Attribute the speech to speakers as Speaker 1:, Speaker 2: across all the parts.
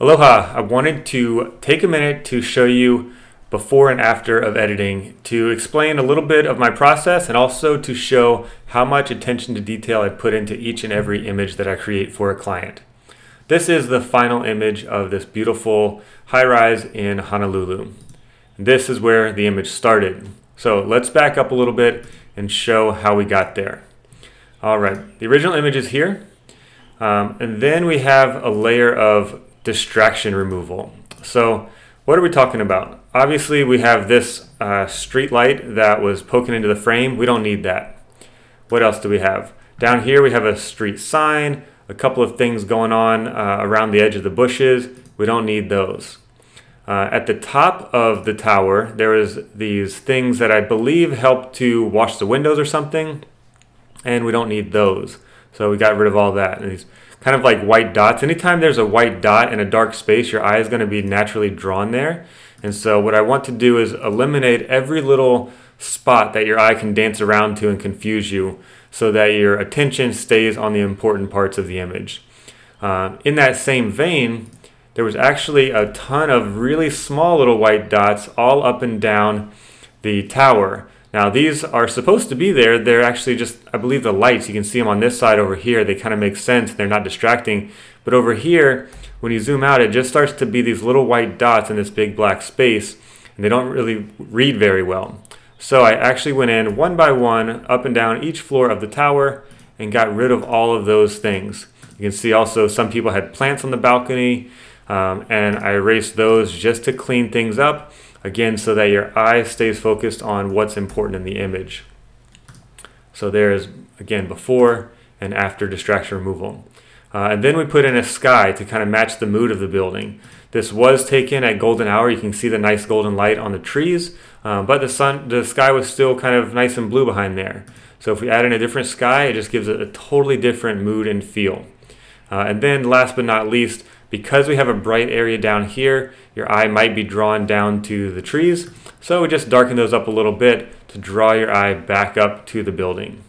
Speaker 1: Aloha, I wanted to take a minute to show you before and after of editing to explain a little bit of my process and also to show how much attention to detail I put into each and every image that I create for a client. This is the final image of this beautiful high rise in Honolulu. This is where the image started. So let's back up a little bit and show how we got there. All right, the original image is here. Um, and then we have a layer of distraction removal. So what are we talking about? Obviously we have this uh, street light that was poking into the frame. We don't need that. What else do we have? Down here we have a street sign, a couple of things going on uh, around the edge of the bushes. We don't need those. Uh, at the top of the tower, there is these things that I believe help to wash the windows or something, and we don't need those. So we got rid of all that. And these kind of like white dots. Anytime there's a white dot in a dark space, your eye is going to be naturally drawn there. And so what I want to do is eliminate every little spot that your eye can dance around to and confuse you so that your attention stays on the important parts of the image. Uh, in that same vein, there was actually a ton of really small little white dots all up and down the tower. Now these are supposed to be there. They're actually just, I believe the lights, you can see them on this side over here. They kind of make sense. They're not distracting. But over here, when you zoom out, it just starts to be these little white dots in this big black space. And they don't really read very well. So I actually went in one by one, up and down each floor of the tower and got rid of all of those things. You can see also some people had plants on the balcony um, and I erase those just to clean things up again so that your eye stays focused on what's important in the image. So there's again before and after distraction removal. Uh, and then we put in a sky to kind of match the mood of the building. This was taken at golden hour. You can see the nice golden light on the trees, um, but the sun, the sky was still kind of nice and blue behind there. So if we add in a different sky, it just gives it a totally different mood and feel. Uh, and then last but not least, because we have a bright area down here, your eye might be drawn down to the trees. So we just darken those up a little bit to draw your eye back up to the building.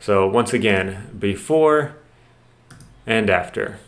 Speaker 1: So once again, before and after.